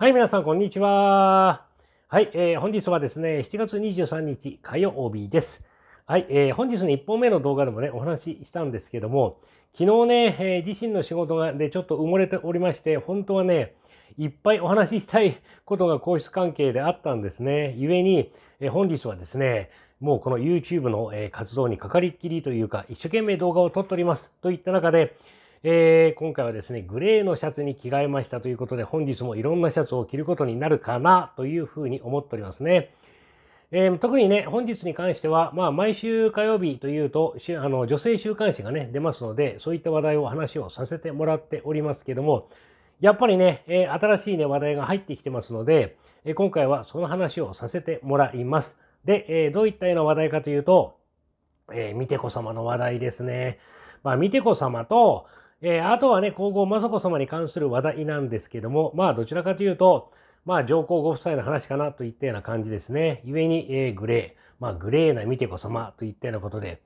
はい、皆さん、こんにちは。はい、えー本日はですね、7月23日火曜日です。はい、えー本日の1本目の動画でもね、お話ししたんですけども、昨日ね、えー自身の仕事がでちょっと埋もれておりまして、本当はね、いっぱいお話ししたいことが皇室関係であったんですね。故に、えー本日はですね、もうこの YouTube の活動にかかりっきりというか、一生懸命動画を撮っておりますといった中で、えー今回はですね、グレーのシャツに着替えましたということで、本日もいろんなシャツを着ることになるかなというふうに思っておりますね。えー特にね、本日に関しては、まあ、毎週火曜日というと、あの女性週刊誌がね、出ますので、そういった話題を話をさせてもらっておりますけども、やっぱりね、えー新しいね、話題が入ってきてますので、えー今回はその話をさせてもらいます。で、えどういったような話題かというと、えー、美て子様の話題ですね。まあ、美て子様と、えーあとはね、皇后雅子様に関する話題なんですけども、まあ、どちらかというと、まあ、上皇ご夫妻の話かなといったような感じですね。故に、えーグレー、まあ、グレーな美て子様といったようなことで、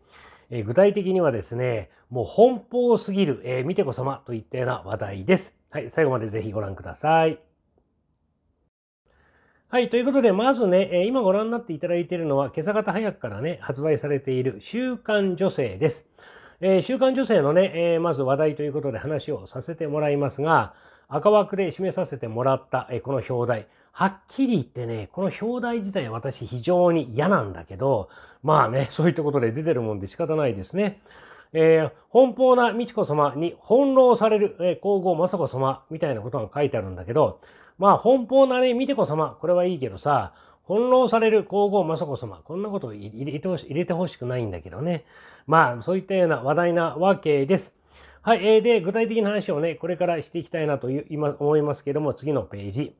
えー具体的にはですね、もう奔放すぎる、えー、美て子様といったような話題です。はい、最後までぜひご覧ください。はい。ということで、まずね、え今ご覧になっていただいているのは、今朝方早くからね、発売されている週刊女性です。えー週刊女性のね、えーまず話題ということで話をさせてもらいますが、赤枠で示させてもらった、えーこの表題。はっきり言ってね、この表題自体私非常に嫌なんだけど、まあね、そういったことで出てるもんで仕方ないですね。えー奔放な美智子様に翻弄される、えー皇后雅子様みたいなことが書いてあるんだけど、まあ奔放なね、美智子様、これはいいけどさ、翻弄される皇后雅子様、こんなことを入れてほしくないんだけどね。まあ、そういったような話題なわけです。はい、えーで、具体的な話をね、これからしていきたいなという今思いますけども、次のページ。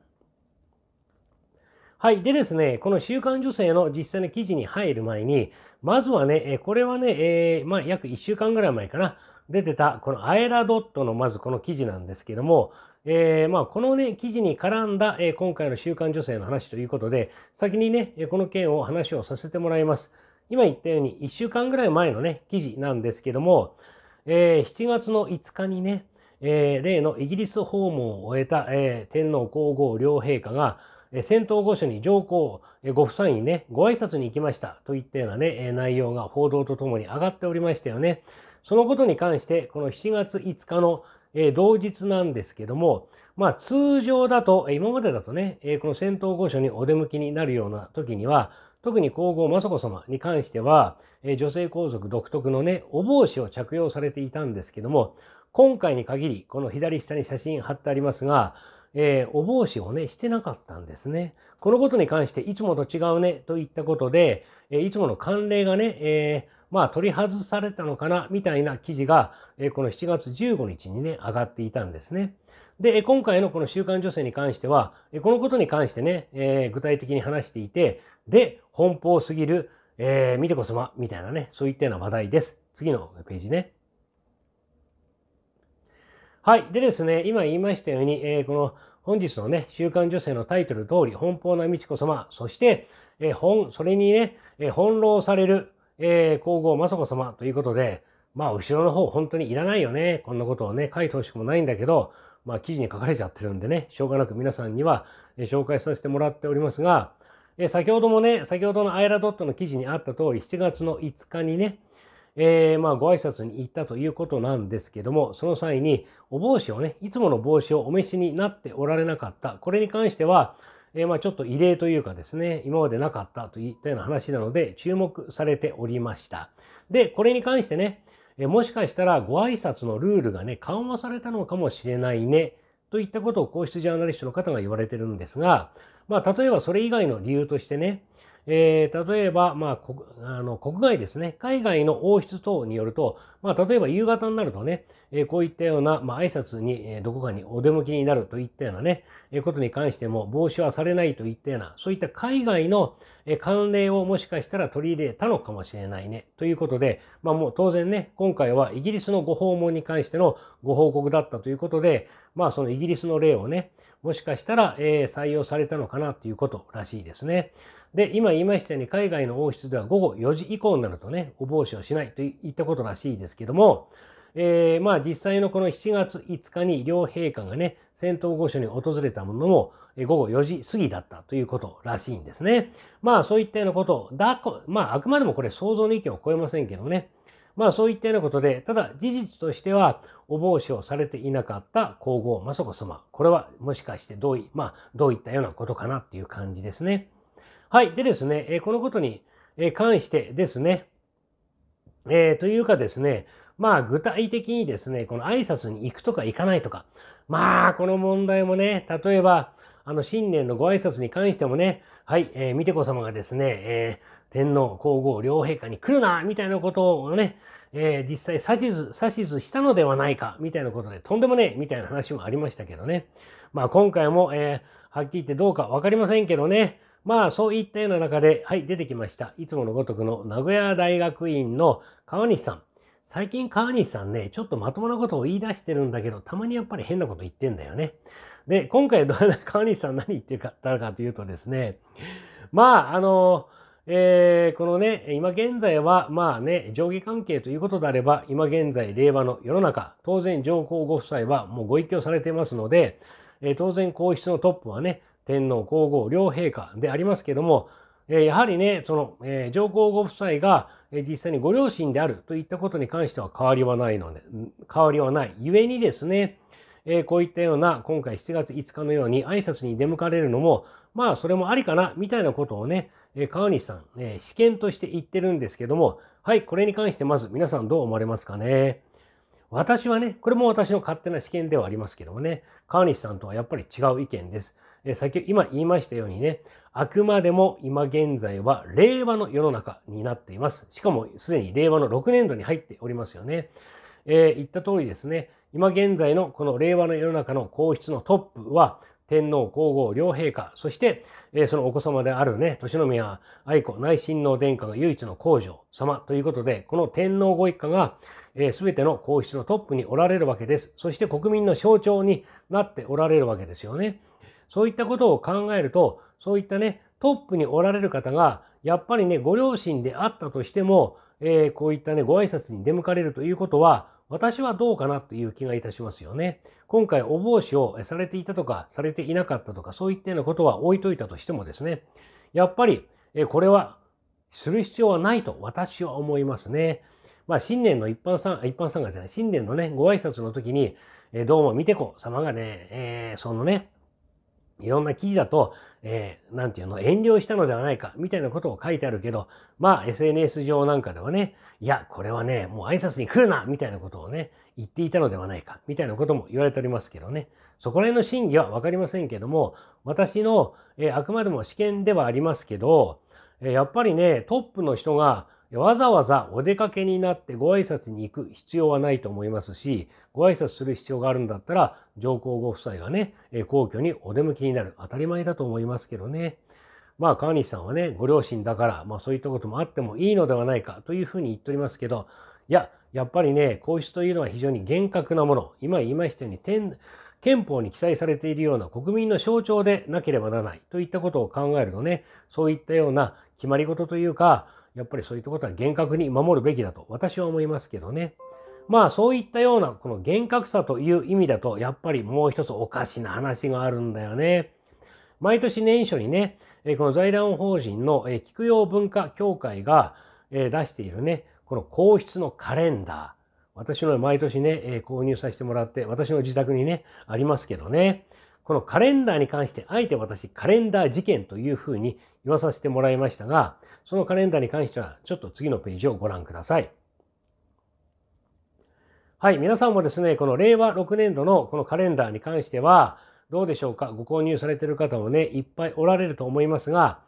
はい。でですね、この週刊女性の実際の記事に入る前に、まずはね、えこれはね、えーまあ、約1週間ぐらい前かな、出てた、このアエラドットのまずこの記事なんですけども、えーまあ、このね、記事に絡んだ、えー今回の週刊女性の話ということで、先にね、この件を話をさせてもらいます。今言ったように、1週間ぐらい前のね、記事なんですけども、えー7月の5日にね、えー例のイギリス訪問を終えた、えー天皇皇后両陛下が、えー仙洞御所に上皇えーご夫妻にね、ご挨拶に行きましたといったようなね、えー内容が報道とともに上がっておりましたよね。そのことに関して、この7月5日の、え同日なんですけども、まあ通常だと、今までだとね、えこの仙洞御所にお出向きになるような時には、特に皇后雅子様に関しては、え女性皇族独特のね、お帽子を着用されていたんですけども、今回に限り、この左下に写真貼ってありますが、えーお帽子をね、してなかったんですね。このことに関して、いつもと違うね、といったことで、えいつもの慣例がね、えーまあ取り外されたのかな、みたいな記事が、えこの7月15日にね、上がっていたんですね。で、今回のこの週刊女性に関しては、このことに関してね、えー具体的に話していて、で、奔放すぎる、えー、見てこ様、みたいなね、そういったような話題です。次のページね。はい。でですね、今言いましたように、えーこの本日のね、週刊女性のタイトル通り、奔放な美智子様、そして、えー本、それにね、えー翻弄される、えー皇后雅子様ということで、まあ、後ろの方、本当にいらないよね。こんなことをね、書いてほしくもないんだけど、まあ、記事に書かれちゃってるんでね、しょうがなく皆さんには、え紹介させてもらっておりますが、え先ほどもね、先ほどのアイラドットの記事にあった通り、7月の5日にね、えーまあ、ご挨拶に行ったということなんですけども、その際にお帽子をね、いつもの帽子をお召しになっておられなかった。これに関しては、えーまあ、ちょっと異例というかですね、今までなかったといったような話なので、注目されておりました。で、これに関してね、えーもしかしたらご挨拶のルールがね、緩和されたのかもしれないね、といったことを皇室ジャーナリストの方が言われてるんですが、まあ、例えばそれ以外の理由としてね、えー例えば、まあ国あの、国外ですね、海外の王室等によると、まあ、例えば夕方になるとね、えーこういったような、まあ、挨拶に、えーどこかにお出向きになるといったようなね、えーことに関しても、防止はされないといったような、そういった海外の、えー慣例をもしかしたら取り入れたのかもしれないね、ということで、まあ、もう当然ね、今回はイギリスのご訪問に関してのご報告だったということで、まあ、そのイギリスの例をね、もしかしたら、えー採用されたのかなということらしいですね。で、今言いましたように、海外の王室では午後4時以降になるとね、お帽子をしないといったことらしいですけども、えーまあ実際のこの7月5日に両陛下がね、仙洞御所に訪れたものも、午後4時過ぎだったということらしいんですね。まあそういったようなことだこ、まああくまでもこれ想像の意見を超えませんけどね。まあそういったようなことで、ただ事実としては、お帽子をされていなかった皇后雅子様。これはもしかしてどうい、まあどういったようなことかなっていう感じですね。はい。でですね、えこのことに関してですね、えー、というかですね、まあ具体的にですね、この挨拶に行くとか行かないとか、まあこの問題もね、例えば、あの新年のご挨拶に関してもね、はい、えー、美手子様がですね、えー天皇皇后両陛下に来るなみたいなことをね、えー、実際指図、指図したのではないかみたいなことで、とんでもねえみたいな話もありましたけどね。まあ今回も、えー、はっきり言ってどうかわかりませんけどね。まあそういったような中で、はい、出てきました。いつものごとくの名古屋大学院の川西さん。最近川西さんね、ちょっとまともなことを言い出してるんだけど、たまにやっぱり変なこと言ってんだよね。で、今回川西さん何言ってたかというとですね、まあ、あのえー、このね、今現在は、まあね、上下関係ということであれば、今現在、令和の世の中、当然上皇ご夫妻はもうご一挙されてますので、えー、当然皇室のトップはね、天皇皇后両陛下でありますけども、え、やはりね、その、え上皇ご夫妻が、え実際にご両親であるといったことに関しては変わりはないので、変わりはない。ゆえにですね、えこういったような、今回7月5日のように挨拶に出向かれるのも、まあ、それもありかな、みたいなことをね、え川西さん、え試験として言ってるんですけども、はい、これに関してまず皆さんどう思われますかね？私はね、これも私の勝手な試験ではありますけどもね、川西さんとはやっぱり違う意見です。え先今言いましたようにね、あくまでも今現在は令和の世の中になっています。しかもすでに令和の6年度に入っておりますよね。えー、言った通りですね、今現在のこの令和の世の中の皇室のトップは、天皇皇后両陛下、そして、えそのお子様であるね、年宮愛子内親王殿下が唯一の皇女様ということで、この天皇ご一家が、えー、全ての皇室のトップにおられるわけです。そして国民の象徴になっておられるわけですよね。そういったことを考えると、そういったね、トップにおられる方が、やっぱりね、ご両親であったとしても、えー、こういったね、ご挨拶に出向かれるということは、私はどうかなという気がいたしますよね。今回お帽子をされていたとか、されていなかったとか、そういったようなことは置いといたとしてもですね、やっぱりえこれはする必要はないと私は思いますね。まあ新年の一般参、一般参加じゃない、新年のね、ご挨拶の時に、えどうも見てこ様がね、えー、そのね、いろんな記事だと、えー、なんていうの、遠慮したのではないか、みたいなことを書いてあるけど、まあ SNS 上なんかではね、いや、これはね、もう挨拶に来るなみたいなことをね、言っていたのではないか、みたいなことも言われておりますけどね。そこら辺の真偽はわかりませんけども、私の、えー、あくまでも試験ではありますけど、えー、やっぱりね、トップの人がわざわざお出かけになってご挨拶に行く必要はないと思いますし、ご挨拶する必要があるんだったら、上皇ご夫妻がね、皇居にお出向きになる。当たり前だと思いますけどね。まあ、川西さんはね、ご両親だから、まあそういったこともあってもいいのではないかというふうに言っておりますけど、いや、やっぱりね、皇室というのは非常に厳格なもの。今言いましたように、憲法に記載されているような国民の象徴でなければならないといったことを考えるとね、そういったような決まり事というか、やっぱりそういったことは厳格に守るべきだと私は思いますけどね。まあそういったようなこの厳格さという意味だとやっぱりもう一つおかしな話があるんだよね。毎年年初にね、この財団法人の菊陽文化協会が出しているね、この皇室のカレンダー。私の毎年ね、購入させてもらって、私の自宅にね、ありますけどね。このカレンダーに関して、あえて私、カレンダー事件というふうに言わさせてもらいましたが、そのカレンダーに関しては、ちょっと次のページをご覧ください。はい、皆さんもですね、この令和6年度のこのカレンダーに関しては、どうでしょうか？ご購入されている方もね、いっぱいおられると思いますが、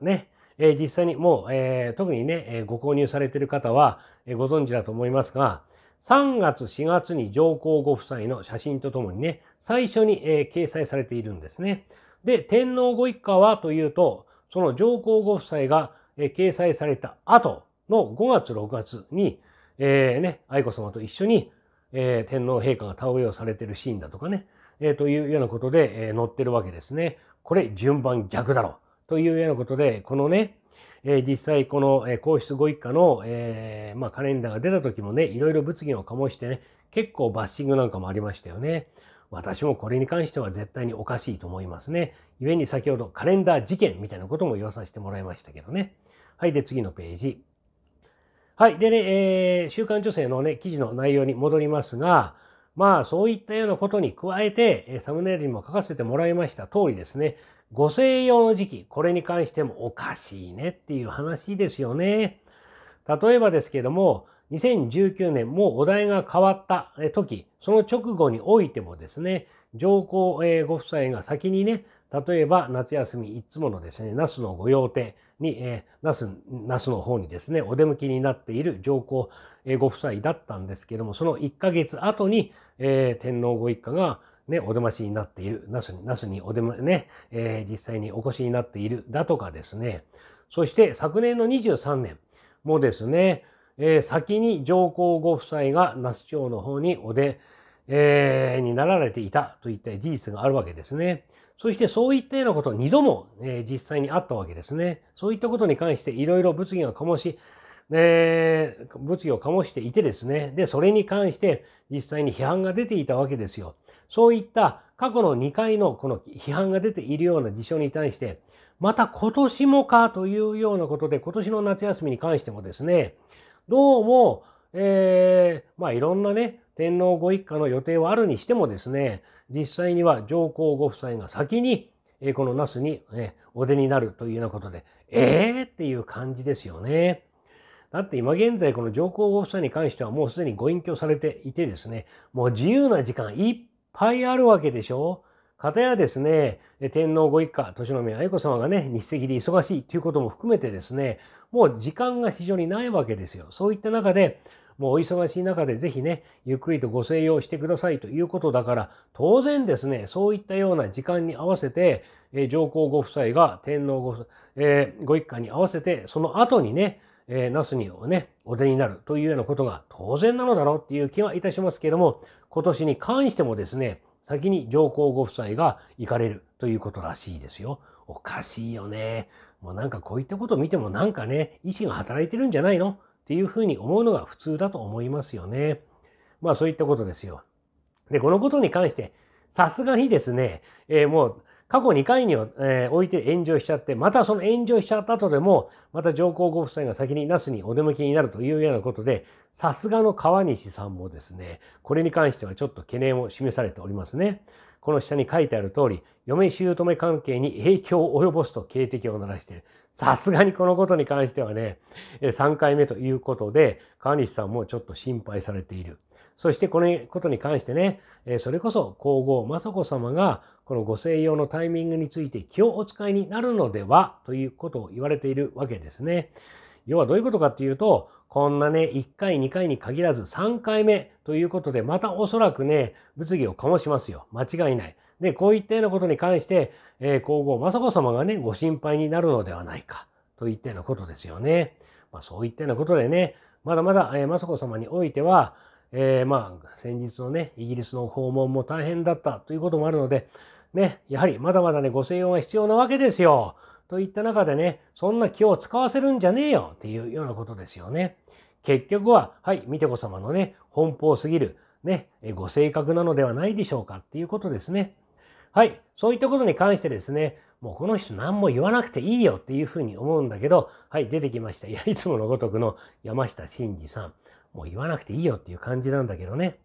ね、えー、実際にもう、えー、特にね、えー、ご購入されている方は、えご存知だと思いますが、3月、4月に上皇ご夫妻の写真とともにね、最初に、え掲載されているんですね。で、天皇ご一家はというと、その上皇ご夫妻が、え掲載された後の5月、6月に、えー、ね、愛子様と一緒に、えー、天皇陛下が田植えをされてるシーンだとかね、えー、というようなことで、え、載ってるわけですね。これ順番逆だろう。というようなことで、このね、え、実際この、え、皇室ご一家の、え、まあ、カレンダーが出た時もね、いろいろ物議を醸してね、結構バッシングなんかもありましたよね。私もこれに関しては絶対におかしいと思いますね。故に先ほどカレンダー事件みたいなことも言わさせてもらいましたけどね。はい。で、次のページ。はい。でね、えー、週刊女性のね、記事の内容に戻りますが、まあ、そういったようなことに加えて、サムネイルにも書かせてもらいました通りですね、ご静養の時期、これに関してもおかしいねっていう話ですよね。例えばですけども、2019年もうお題が変わった時、その直後においてもですね、上皇ご夫妻が先にね、例えば夏休みいつものですね、那須の御用邸に、那須、那須の方にですね、お出向きになっている上皇ご夫妻だったんですけども、その1ヶ月後に、えー、天皇ご一家がね、お出ましになっている、那須に、那須にお出ま、ね、えー、実際にお越しになっているだとかですね、そして昨年の23年もですね、えー、先に上皇ご夫妻が那須町の方にお出、えー、になられていたといった事実があるわけですね。そしてそういったようなこと2度も、えー、実際にあったわけですね。そういったことに関していろいろ物議が醸し、えー、物議を醸していてですね。で、それに関して実際に批判が出ていたわけですよ。そういった過去の2回のこの批判が出ているような事象に対して、また今年もかというようなことで、今年の夏休みに関してもですね、どうも、えー、まあいろんなね、天皇ご一家の予定はあるにしてもですね、実際には上皇ご夫妻が先に、えー、この那須に、えー、お出になるというようなことで、えーっていう感じですよね。だって今現在この上皇ご夫妻に関してはもうすでにご隠居されていてですね、もう自由な時間いっぱいあるわけでしょかたやですね、天皇ご一家、年の宮愛子様がね、日赤で忙しいということも含めてですね、もう時間が非常にないわけですよ。そういった中で、もうお忙しい中でぜひね、ゆっくりとご静養してくださいということだから、当然ですね、そういったような時間に合わせて、え上皇ご夫妻が天皇ご,、えー、ご一家に合わせて、その後にね、えー、ナスにね、お出になるというようなことが当然なのだろうっていう気はいたしますけれども、今年に関してもですね、先に上皇ご夫妻が行かれるということらしいですよ。おかしいよね。もうなんかこういったことを見てもなんかね、意志が働いてるんじゃないの？っていうふうに思うのが普通だと思いますよね。まあそういったことですよ。で、このことに関して、さすがにですね、えー、もう過去2回に、えー、置いて炎上しちゃって、またその炎上しちゃった後でも、また上皇ご夫妻が先に那須にお出向きになるというようなことで、さすがの川西さんもですね、これに関してはちょっと懸念を示されておりますね。この下に書いてある通り、嫁姑関係に影響を及ぼすと警笛を鳴らしている。さすがにこのことに関してはね、3回目ということで、川西さんもちょっと心配されている。そしてこのことに関してね、それこそ皇后雅子様がこのご静養のタイミングについて気をお使いになるのではということを言われているわけですね。要はどういうことかっていうと、こんなね、1回、2回に限らず3回目ということで、またおそらくね、物議を醸しますよ。間違いない。で、こういったようなことに関して、えー、皇后雅子様がね、ご心配になるのではないか、といったようなことですよね。まあ、そういったようなことでね、まだまだ、えー、雅子様においては、えー、まあ、先日のね、イギリスの訪問も大変だったということもあるので、ね、やはりまだまだね、ご静養が必要なわけですよ。といった中でね、そんな気を使わせるんじゃねえよっていうようなことですよね。結局は、はい、見てこ様のね、奔放すぎる、ね、ご性格なのではないでしょうかっていうことですね。はい、そういったことに関してですね、もうこの人何も言わなくていいよっていうふうに思うんだけど、はい、出てきました。いや、いつものごとくの山下真司さん。もう言わなくていいよっていう感じなんだけどね。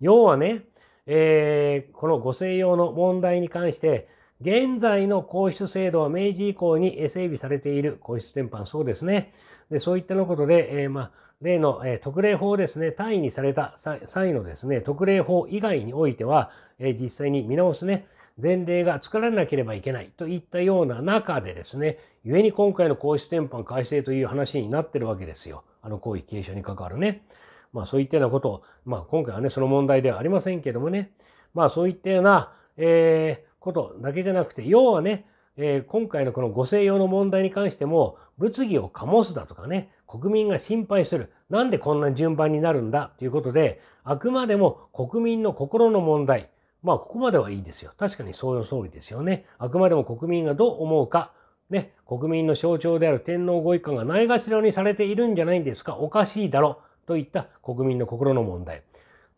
要はね、えー、このご静養の問題に関して、現在の皇室制度は明治以降に整備されている皇室典範、そうですね。でそういったのことで、えー、まあ、例の、えー、特例法ですね、単位にされた際のですね、特例法以外においては、えー、実際に見直すね、前例が作られなければいけないといったような中でですね、故に今回の皇室典範改正という話になってるわけですよ。あの皇位継承に関わるね。まあそういったようなことを、まあ今回はね、その問題ではありませんけどもね、まあそういったような、えー、ことだけじゃなくて、要はね、えー、今回のこのご静養の問題に関しても、物議を醸すだとかね、国民が心配する。なんでこんな順番になるんだ？ということで、あくまでも国民の心の問題。まあ、ここまではいいですよ。確かにそういう通りですよね。あくまでも国民がどう思うか。ね、国民の象徴である天皇ご一家がないがしろにされているんじゃないんですかおかしいだろといった国民の心の問題。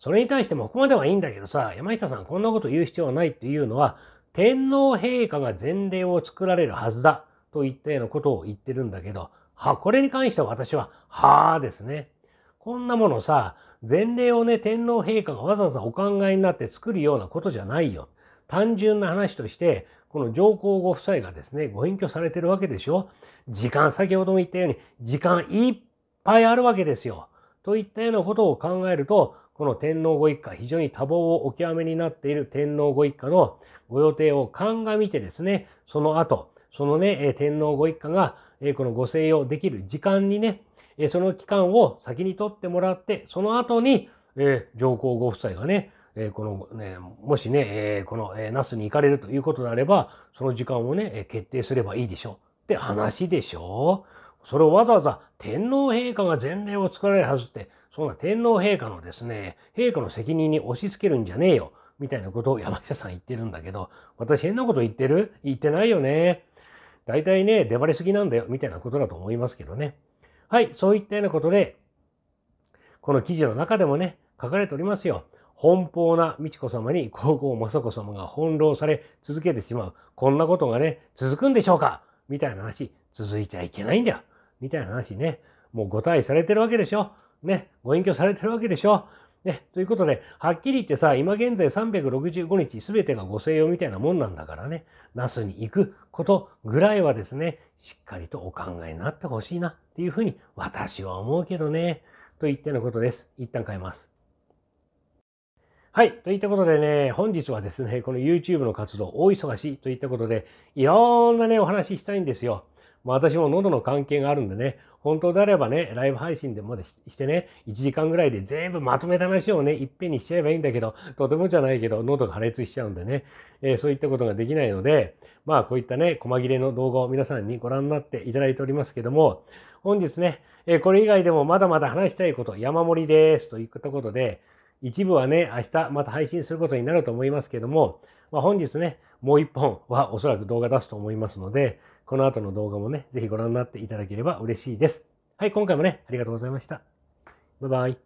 それに対してもここまではいいんだけどさ、山下さんこんなこと言う必要はないっていうのは、天皇陛下が前例を作られるはずだといったようなことを言ってるんだけど、は、これに関しては私は、はあですね。こんなものさ、前例をね、天皇陛下がわざわざお考えになって作るようなことじゃないよ。単純な話として、この上皇ご夫妻がですね、ご隠居されてるわけでしょ時間、先ほども言ったように、時間いっぱいあるわけですよ。といったようなことを考えると、この天皇ご一家、非常に多忙をお極めになっている天皇ご一家のご予定を鑑みてですね、その後、そのね、天皇ご一家がこのご静養できる時間にね、その期間を先に取ってもらって、その後に、上皇ご夫妻がね、このね、もしね、この那須に行かれるということであれば、その時間をね、決定すればいいでしょう。って話でしょそれをわざわざ天皇陛下が前例を作られるはずって、そんな天皇陛下のですね、陛下の責任に押し付けるんじゃねえよ。みたいなことを山下さん言ってるんだけど、私変なこと言ってる？言ってないよね。大体ね、出張りすぎなんだよ。みたいなことだと思いますけどね。はい、そういったようなことで、この記事の中でもね、書かれておりますよ。奔放な美智子様に皇后雅子様が翻弄され続けてしまう。こんなことがね、続くんでしょうか？みたいな話、続いちゃいけないんだよ。みたいな話ね。もうご退されてるわけでしょ。ね、ご隠居されてるわけでしょ？ね、ということで、はっきり言ってさ、今現在365日すべてがご静養みたいなもんなんだからね、那須に行くことぐらいはですね、しっかりとお考えになってほしいなっていうふうに私は思うけどね、といったようなことです。一旦変えます。はい。といったことでね、本日はですね、この YouTube の活動大忙しといったことで、いろんなね、お話ししたいんですよ。まあ、私も喉の関係があるんでね、本当であればね、ライブ配信でもしてね、1時間ぐらいで全部まとめた話をね、いっぺんにしちゃえばいいんだけど、とてもじゃないけど、喉が破裂しちゃうんでね、えー、そういったことができないので、まあ、こういったね、細切れの動画を皆さんにご覧になっていただいておりますけども、本日ね、えー、これ以外でもまだまだ話したいこと、山盛りですといったことで、一部はね、明日また配信することになると思いますけども、まあ、本日ね、もう一本はおそらく動画出すと思いますので、この後の動画もね、ぜひご覧になっていただければ嬉しいです。はい、今回もね、ありがとうございました。バイバイ。